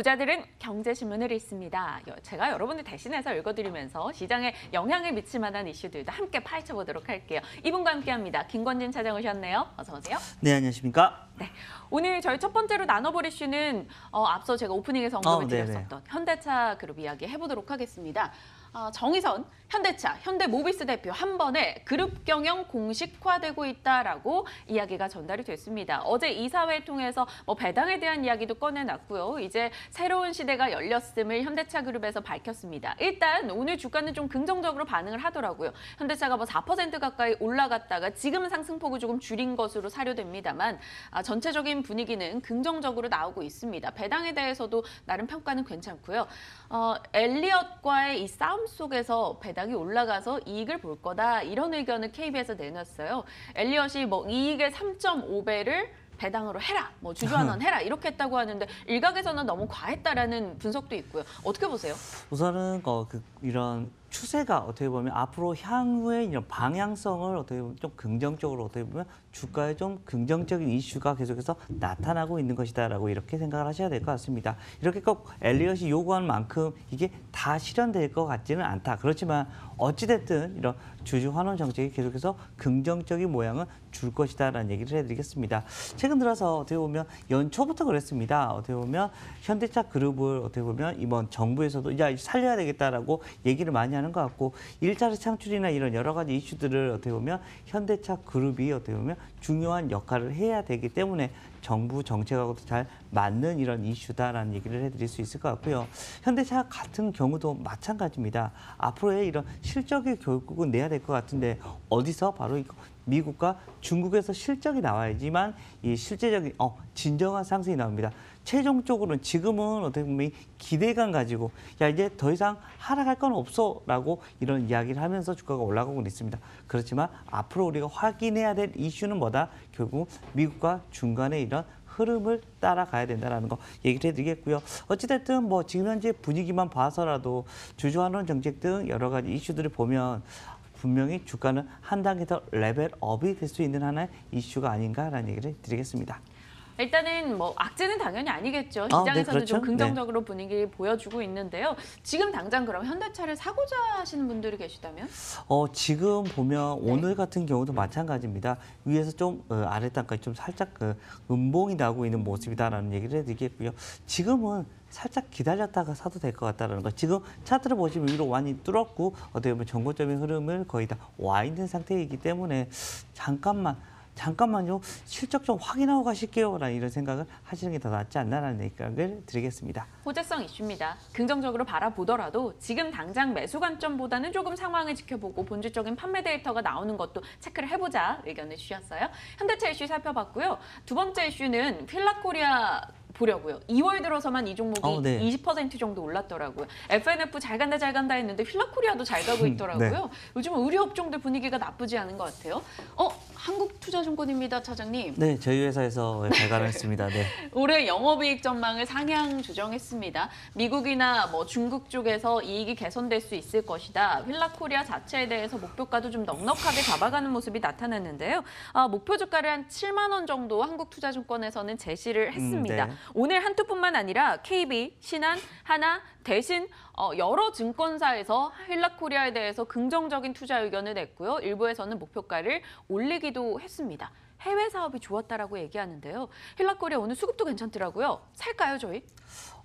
부자들은 경제신문을 읽습니다. 여- 제가 여러분들 대신해서 읽어드리면서 시장에 영향을 미칠 만한 이슈들도 함께 파헤쳐 보도록 할게요. 이분과 함께합니다. 김건진 차장 오셨네요. 어서 오세요. 네, 안녕하십니까? 네, 오늘 저희 첫 번째로 나눠볼 이슈는 어, 앞서 제가 오프닝에서 언급을 어. 드렸었던 현대차 그룹 이야기 해보도록 하겠습니다. 아, 정의선 현대차, 현대모비스 대표 한 번에 그룹 경영 공식화되고 있다라고 이야기가 전달이 됐습니다. 어제 이사회 통해서 뭐 배당에 대한 이야기도 꺼내놨고요. 이제 새로운 시대가 열렸음을 현대차 그룹에서 밝혔습니다. 일단 오늘 주가는 좀 긍정적으로 반응을 하더라고요. 현대차가 뭐 4% 가까이 올라갔다가 지금은 상승폭을 조금 줄인 것으로 사료됩니다만 아, 전체적인 분위기는 긍정적으로 나오고 있습니다. 배당에 대해서도 나름 평가는 괜찮고요. 어, 엘리엇과의 이 싸움 속에서 배당이 올라가서 이익을 볼 거다 이런 의견을 KB에서 내놨어요. 엘리엇이 뭐 이익의 3.5배를 배당으로 해라, 뭐 주주환원 해라 이렇게 했다고 하는데 일각에서는 너무 과했다라는 분석도 있고요. 어떻게 보세요? 우선은 어, 그, 이런 추세가 어떻게 보면 앞으로 향후의 이런 방향성을 어떻게 보면 좀 긍정적으로 어떻게 보면 주가에 좀 긍정적인 이슈가 계속해서 나타나고 있는 것이다라고 이렇게 생각을 하셔야 될 것 같습니다. 이렇게 꼭 엘리엇이 요구한 만큼 이게 다 실현될 것 같지는 않다. 그렇지만 어찌됐든 이런 주주 환원 정책이 계속해서 긍정적인 모양은 줄 것이다라는 얘기를 해드리겠습니다. 최근 들어서 어떻게 보면 연초부터 그랬습니다. 어떻게 보면 현대차 그룹을 어떻게 보면 이번 정부에서도 야 살려야 되겠다라고 얘기를 많이 하는 것 같고 일자리 창출이나 이런 여러 가지 이슈들을 어떻게 보면 현대차 그룹이 어떻게 보면 중요한 역할을 해야 되기 때문에 정부 정책하고도 잘 맞는 이런 이슈다라는 얘기를 해드릴 수 있을 것 같고요. 현대차 같은 경우도 마찬가지입니다. 앞으로의 이런 실적이 결국은 내야 될 것 같은데 어디서 바로 미국과 중국에서 실적이 나와야지만 이 실제적인 어 진정한 상승이 나옵니다. 최종적으로는 지금은 어떻게 보면 이 기대감 가지고 야 이제 더 이상 하락할 건 없어라고 이런 이야기를 하면서 주가가 올라가고 있습니다. 그렇지만 앞으로 우리가 확인해야 될 이슈는 뭐다? 결국 미국과 중간에 이런 흐름을 따라가야 된다는 거 얘기를 해드리겠고요. 어찌됐든 뭐 지금 현재 분위기만 봐서라도 주주환원 정책 등 여러 가지 이슈들을 보면 분명히 주가는 한 단계 더 레벨업이 될 수 있는 하나의 이슈가 아닌가라는 얘기를 드리겠습니다. 일단은 뭐 악재는 당연히 아니겠죠. 아, 시장에서는 네, 그렇죠. 좀 긍정적으로 분위기 보여주고 있는데요. 지금 당장 그럼 현대차를 사고자 하시는 분들이 계시다면? 어, 지금 보면 네. 오늘 같은 경우도 마찬가지입니다. 위에서 좀 어, 아래 단까지 좀 살짝 그 음봉이 나고 있는 모습이다라는 얘기를 해드리겠고요. 지금은 살짝 기다렸다가 사도 될 것 같다는 거. 지금 차트를 보시면 위로 많이 뚫었고 어떻게 보면 전고점의 흐름을 거의 다 와 있는 상태이기 때문에 잠깐만 잠깐만요 실적 좀 확인하고 가실게요 라는 이런 생각을 하시는 게 더 낫지 않나라는 생각을 드리겠습니다. 호재성 이슈입니다. 긍정적으로 바라보더라도 지금 당장 매수 관점보다는 조금 상황을 지켜보고 본질적인 판매 데이터가 나오는 것도 체크를 해보자 의견을 주셨어요. 현대차 이슈 살펴봤고요. 두 번째 이슈는 필라코리아 보려고요. 2월 들어서만 이 종목이 어, 네. 20% 정도 올랐더라고요. FNF 잘 간다 잘 간다 했는데 필라코리아도 잘 가고 있더라고요. 네. 요즘은 의류 업종들 분위기가 나쁘지 않은 것 같아요. 어, 한국투자증권입니다, 차장님. 네, 저희 회사에서 발간했습니다. 네. 올해 영업이익 전망을 상향 조정했습니다. 미국이나 뭐 중국 쪽에서 이익이 개선될 수 있을 것이다. 휠라코리아 자체에 대해서 목표가도 좀 넉넉하게 잡아가는 모습이 나타났는데요. 아, 목표 주가를 한 7만 원 정도 한국투자증권에서는 제시를 했습니다. 네. 오늘 한투뿐만 아니라 KB, 신한, 하나, 대신 어, 여러 증권사에서 휠라코리아에 대해서 긍정적인 투자 의견을 냈고요. 일부에서는 목표가를 올리기도 했습니다. 해외 사업이 좋았다라고 얘기하는데요. 힐라코리아 오늘 수급도 괜찮더라고요. 살까요, 저희?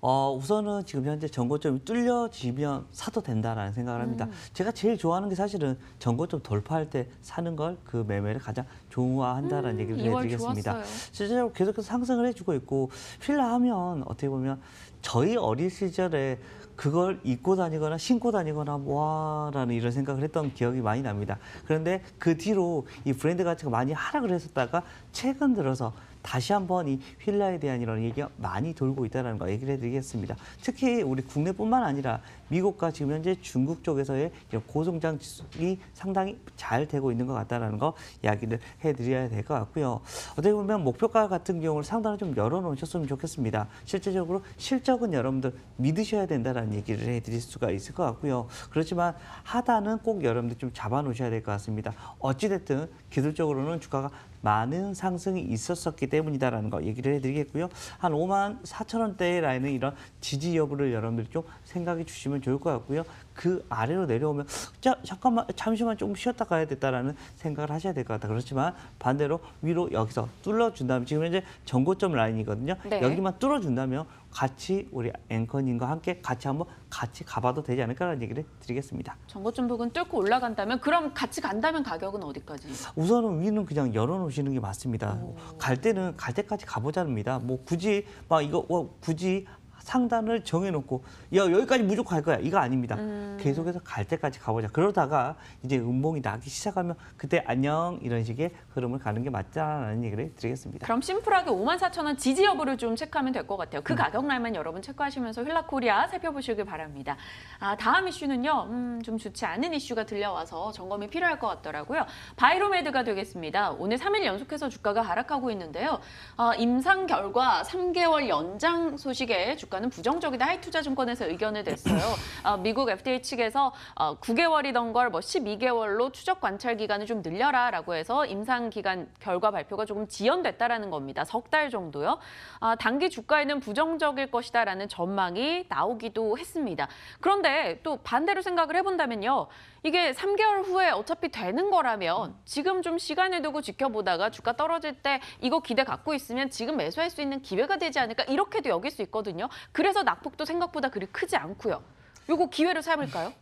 어, 우선은 지금 현재 전고점이 뚫려지면 사도 된다라는 생각을 합니다. 음. 제가 제일 좋아하는 게 사실은 전고점 돌파할 때 사는 걸 그 매매를 가장 좋아한다라는 음, 얘기를 2월 해드리겠습니다. 실제로 계속해서 상승을 해주고 있고 필라 하면 어떻게 보면 저희 어린 시절에 그걸 입고 다니거나 신고 다니거나 와라는 이런 생각을 했던 기억이 많이 납니다. 그런데 그 뒤로 이 브랜드 가치가 많이 하락을 했었다가 최근 들어서 다시 한번 이 휠라에 대한 이런 얘기가 많이 돌고 있다는 거 얘기를 해드리겠습니다. 특히 우리 국내뿐만 아니라 미국과 지금 현재 중국 쪽에서의 고성장 지속이 상당히 잘 되고 있는 것 같다는 거 이야기를 해드려야 될 것 같고요. 어떻게 보면 목표가 같은 경우를 상당히 좀 열어놓으셨으면 좋겠습니다. 실제적으로 실적은 여러분들 믿으셔야 된다는 얘기를 해드릴 수가 있을 것 같고요. 그렇지만 하단은 꼭 여러분들 좀 잡아놓으셔야 될 것 같습니다. 어찌됐든 기술적으로는 주가가 많은 상승이 있었었기 때문이다라는 거 얘기를 해드리겠고요. 한 5만 4천 원대의 라인은 이런 지지 여부를 여러분들이 좀 생각해 주시면 좋을 것 같고요. 그 아래로 내려오면 자 잠깐만 잠시만 조금 쉬었다 가야 됐다라는 생각을 하셔야 될 것 같다. 그렇지만 반대로 위로 여기서 뚫어준다면 지금 현재 전고점 라인이거든요. 네. 여기만 뚫어준다면 같이 우리 앵커님과 함께 같이 한번 같이 가봐도 되지 않을까라는 얘기를 드리겠습니다. 정고점 부근 뚫고 올라간다면 그럼 같이 간다면 가격은 어디까지? 우선은 위는 그냥 열어놓으시는 게 맞습니다. 갈 때는 갈 때까지 가보자입니다. 뭐 굳이 막 이거 어, 굳이 상단을 정해놓고 야 여기까지 무조건 갈 거야 이거 아닙니다. 음. 계속해서 갈 때까지 가보자. 그러다가 이제 음봉이 나기 시작하면 그때 안녕 이런 식의 흐름을 가는 게 맞다라는 얘기를 드리겠습니다. 그럼 심플하게 5만 4천 원 지지 여부를 좀 체크하면 될 것 같아요. 그 가격 라인만 여러분 체크하시면서 휠라코리아 살펴보시길 바랍니다. 아, 다음 이슈는요. 음, 좀 좋지 않은 이슈가 들려와서 점검이 필요할 것 같더라고요. 바이로메드가 되겠습니다. 오늘 3일 연속해서 주가가 하락하고 있는데요. 아, 임상 결과 3개월 연장 소식에 주가 는 부정적이다. 하이투자증권에서 의견을 냈어요. 아, 미국 FDA 측에서 어, 9개월이던 걸 뭐 12개월로 추적 관찰 기간을 좀 늘려라라고 해서 임상 기간 결과 발표가 조금 지연됐다라는 겁니다. 석 달 정도요. 아, 단기 주가에는 부정적일 것이다라는 전망이 나오기도 했습니다. 그런데 또 반대로 생각을 해본다면요. 이게 3개월 후에 어차피 되는 거라면 지금 좀 시간을 두고 지켜보다가 주가 떨어질 때 이거 기대 갖고 있으면 지금 매수할 수 있는 기회가 되지 않을까 이렇게도 여길 수 있거든요. 그래서 낙폭도 생각보다 그리 크지 않고요. 요거 기회로 삼을까요?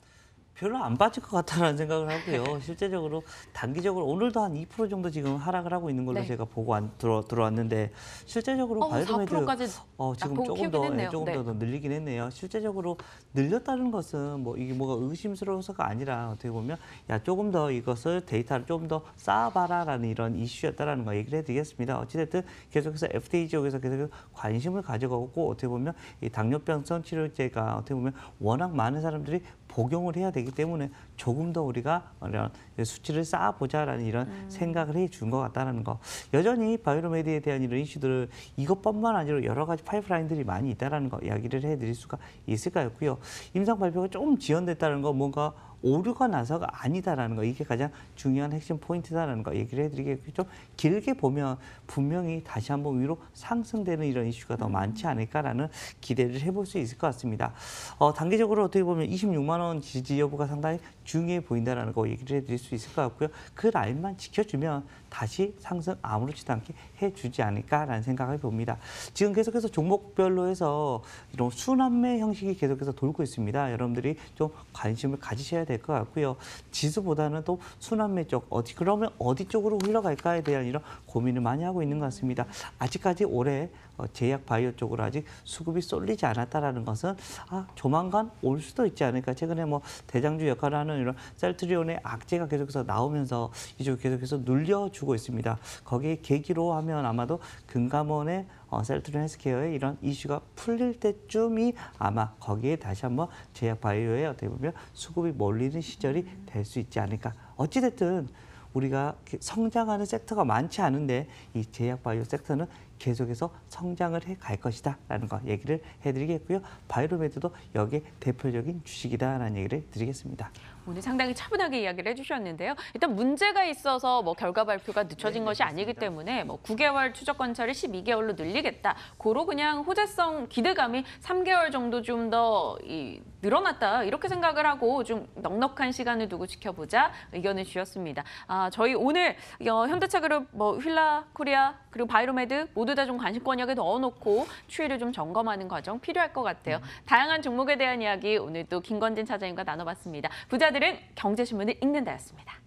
별로 안 빠질 것 같다라는 생각을 하고요. 실제적으로 단기적으로 오늘도 한 2% 정도 지금 하락을 하고 있는 걸로 네. 제가 보고 안, 들어, 들어왔는데 실제적으로 어, 바이로메드 4%까지 어, 지금 낙폭을 조금 더 했네요. 예, 조금 네. 더, 더 늘리긴 했네요. 실제적으로 늘렸다는 것은 뭐 이게 뭐가 의심스러워서가 아니라 어떻게 보면 야 조금 더 이것을 데이터를 조금 더 쌓아봐라라는 이런 이슈였다라는 거 얘기를 해드리겠습니다. 어찌됐든 계속해서 FDA 쪽에서 계속 관심을 가져가고 어떻게 보면 이 당뇨병성 치료제가 어떻게 보면 워낙 많은 사람들이 복용을 해야 되기 때문에 조금 더 우리가 이런 수치를 쌓아보자라는 이런 생각을 해 준 것 같다는 거. 여전히 바이오메디에 대한 이런 이슈들을 이것뿐만 아니라 여러 가지 파이프라인들이 많이 있다라는 거 이야기를 해드릴 수가 있을 것 같고요. 임상 발표가 조금 지연됐다는 거 뭔가 오류가 나서가 아니다라는 거 이게 가장 중요한 핵심 포인트다라는 거 얘기를 해드리겠고요. 좀 길게 보면 분명히 다시 한번 위로 상승되는 이런 이슈가 더 많지 않을까라는 기대를 해볼 수 있을 것 같습니다. 어, 단기적으로 어떻게 보면 26만 원 지지 여부가 상당히 중요해 보인다라는 거 얘기를 해드릴 수 있을 것 같고요. 그 라인만 지켜주면 다시 상승 아무렇지도 않게 해주지 않을까라는 생각을 봅니다. 지금 계속해서 종목별로 해서 이런 순환매 형식이 계속해서 돌고 있습니다. 여러분들이 좀 관심을 가지셔야 될 것 같고요. 지수보다는 또 순환매 쪽 어디 그러면 어디 쪽으로 흘러갈까에 대한 이런 고민을 많이 하고 있는 것 같습니다. 아직까지 올해 어, 제약 바이오 쪽으로 아직 수급이 쏠리지 않았다라는 것은 아 조만간 올 수도 있지 않을까. 최근에 뭐 대장주 역할을 하는 이런 셀트리온의 악재가 계속해서 나오면서 이쪽 계속해서 눌려주고 있습니다. 거기에 계기로 하면 아마도 금감원의 어, 셀트리온 헬스케어의 이런 이슈가 풀릴 때쯤이 아마 거기에 다시 한번 제약 바이오에 어떻게 보면 수급이 몰리는 시절이 될 수 있지 않을까. 어찌됐든 우리가 성장하는 섹터가 많지 않은데 이 제약 바이오 섹터는 계속해서 성장을 해 갈 것이다 라는 거 얘기를 해드리겠고요. 바이로메드도 여기에 대표적인 주식이다라는 얘기를 드리겠습니다. 오늘 상당히 차분하게 이야기를 해주셨는데요. 일단 문제가 있어서 뭐 결과 발표가 늦춰진 네, 것이 아니기 때문에 뭐 9개월 추적 관찰을 12개월로 늘리겠다. 고로 그냥 호재성 기대감이 3개월 정도 좀 더 늘어났다 이렇게 생각을 하고 좀 넉넉한 시간을 두고 지켜보자 의견을 주셨습니다. 아 저희 오늘 어, 현대차그룹 뭐 휠라 코리아 그리고 바이로메드 모두 다 좀 관심 권역에 넣어놓고 추이를 좀 점검하는 과정 필요할 것 같아요. 다양한 종목에 대한 이야기 오늘 또 김권진 차장님과 나눠봤습니다. 부자들은 경제신문을 읽는다였습니다.